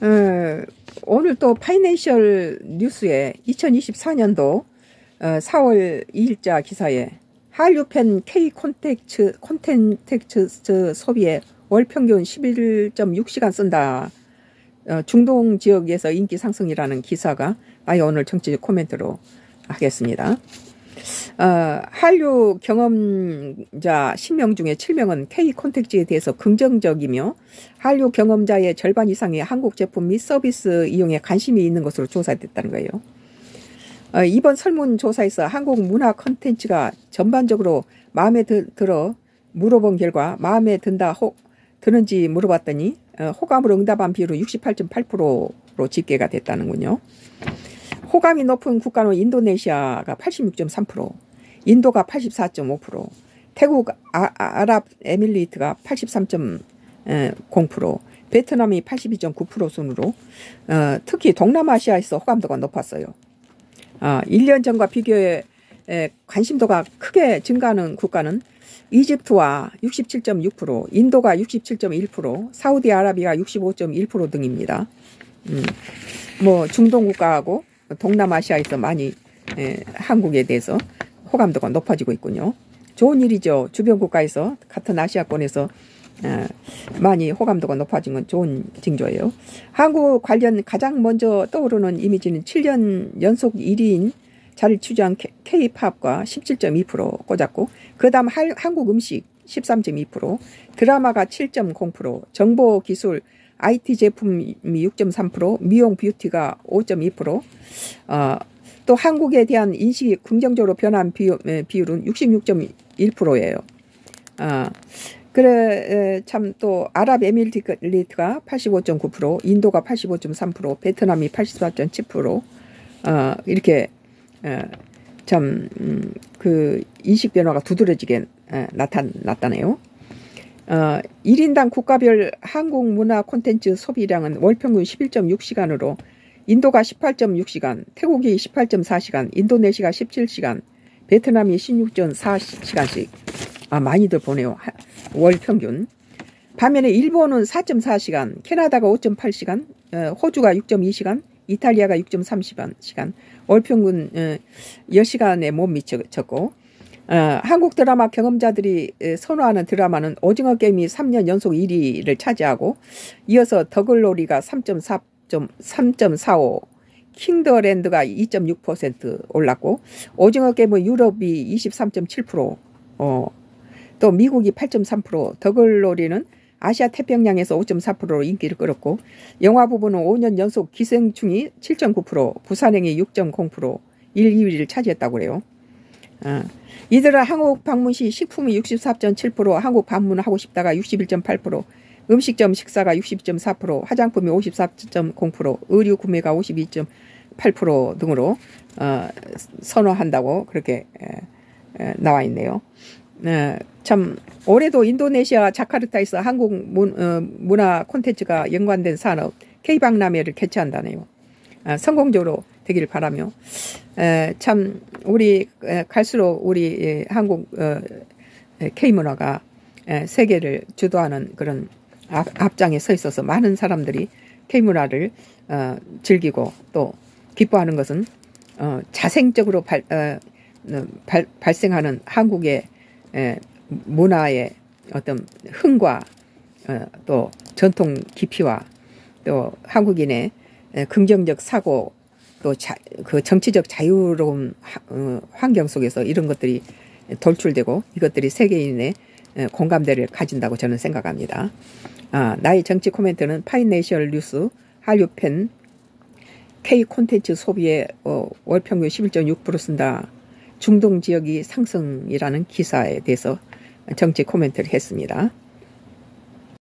어, 오늘 또 파이낸셜 뉴스에 2024년도 어, 4월 2일자 기사에 한류팬 K 콘텐츠 콘텐츠 소비에 월 평균 11.6시간 쓴다. 어, 중동 지역에서 인기 상승이라는 기사가 아예 오늘 정치 코멘트로 하겠습니다. 어, 한류 경험자 10명 중에 7명은 K 콘텐츠에 대해서 긍정적이며 한류 경험자의 절반 이상이 한국 제품 및 서비스 이용에 관심이 있는 것으로 조사됐다는 거예요. 어, 이번 설문조사에서 한국 문화 콘텐츠가 전반적으로 마음에 드, 들어 물어본 결과 마음에 든다 호, 드는지 물어봤더니 어, 호감으로 응답한 비율은 68.8%로 집계가 됐다는군요. 호감이 높은 국가는 인도네시아가 86.3%, 인도가 84.5%, 태국 아, 아 랍에밀리트가 83.0%, 베트남이 82.9% 순으로 어, 특히 동남아시아에서 호감도가 높았어요. 어, 1년 전과 비교해 에, 관심도가 크게 증가하는 국가는 이집트와 67.6%, 인도가 67.1%, 사우디아라비아 65.1% 등입니다. 음, 뭐 중동 국가하고 동남아시아에서 많이 에, 한국에 대해서 호감도가 높아지고 있군요. 좋은 일이죠. 주변 국가에서 같은 아시아권에서 에, 많이 호감도가 높아진 건 좋은 징조예요. 한국 관련 가장 먼저 떠오르는 이미지는 7년 연속 1위인 자리를 취재한 K-팝과 17.2% 꽂았고 그 다음 한국 음식 13.2% 드라마가 7.0% 정보기술 IT 제품이 6.3%, 미용 뷰티가 5.2%, 어, 또 한국에 대한 인식이 긍정적으로 변한 비율, 비율은 66.1%예요. 어, 그래 참 또 아랍에미리트가 85.9%, 인도가 85.3%, 베트남이 84.7% 어, 이렇게 어, 참그 음, 인식 변화가 두드러지게 어, 나타났다네요. 어, 1인당 국가별 한국 문화 콘텐츠 소비량은 월평균 11.6시간으로 인도가 18.6시간, 태국이 18.4시간, 인도네시아가 17시간, 베트남이 16.4시간씩 아 많이들 보내요. 월 평균. 반면에 일본은 4.4시간, 캐나다가 5.8시간, 어, 호주가 6.2시간, 이탈리아가 6.3시간, 시간, 월 평균 어, 10시간에 못 미쳤고 어, 한국 드라마 경험자들이 선호하는 드라마는 오징어 게임이 3년 연속 1위를 차지하고 이어서 더글로리가 3.4 3.45 킹더랜드가 2.6% 올랐고 오징어 게임은 유럽이 23.7% 어, 또 미국이 8.3% 더글로리는 아시아 태평양에서 5.4%로 인기를 끌었고 영화 부분은 5년 연속 기생충이 7.9% 부산행이 6.0% 1, 2위를 차지했다고 그래요. 어. 이들은 한국 방문 시 식품이 64.7%, 한국 방문하고 싶다가 61.8%, 음식점 식사가 60.4%, 화장품이 54.0%, 의류 구매가 52.8% 등으로 어, 선호한다고 그렇게 나와 있네요. 에, 참 올해도 인도네시아 자카르타에서 한국 문, 어, 문화 콘텐츠가 연관된 산업 K박람회를 개최한다네요. 아, 성공적으로 되기를 바라며. 에, 참 우리 에, 갈수록 우리 에, 한국 어, K 문화가 세계를 주도하는 그런 앞, 앞장에 서 있어서 많은 사람들이 K 문화를 어, 즐기고 또 기뻐하는 것은 어, 자생적으로 발, 어, 어 발, 발생하는 한국의 에, 문화의 어떤 흥과 어, 또 전통 깊이와 또 한국인의 긍정적 사고 또 그 정치적 자유로운 어, 환경 속에서 이런 것들이 돌출되고 이것들이 세계인의 공감대를 가진다고 저는 생각합니다. 아, 나의 정치 코멘트는 파이낸셜 뉴스 한류팬 K 콘텐츠 소비에 어, 월 평균 11.6% 쓴다. 중동 지역이 상승이라는 기사에 대해서 정치 코멘트를 했습니다.